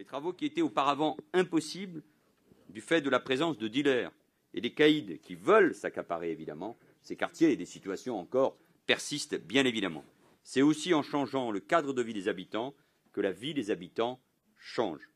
Les travaux qui étaient auparavant impossibles du fait de la présence de dealers et des caïds qui veulent s'accaparer évidemment ces quartiers et des situations encore persistent bien évidemment. C'est aussi en changeant le cadre de vie des habitants que la vie des habitants change.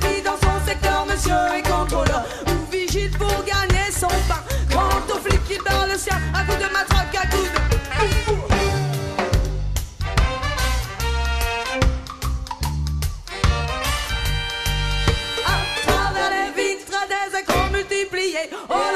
sévit dans son secteur, monsieur est contrôleur ou vigile pour gagner son pain. Quant aux flics, il barre le sien à coups de matraque, à coups de. À travers les vitres, des écrans multipliés. Oh,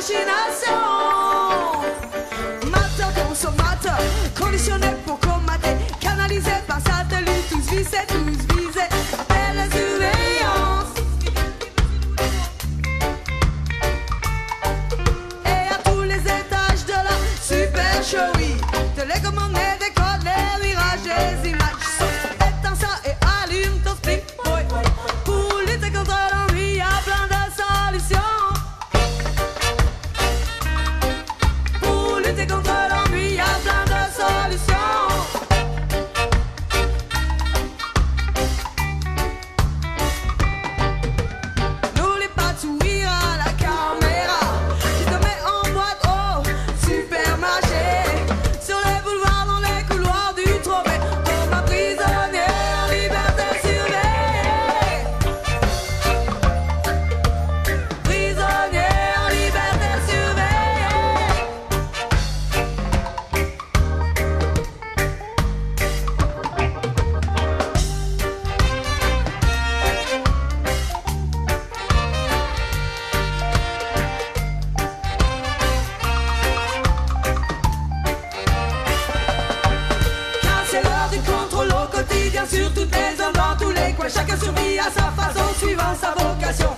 Rushing ourselves. chacun survit à sa façon, suivant sa vocation.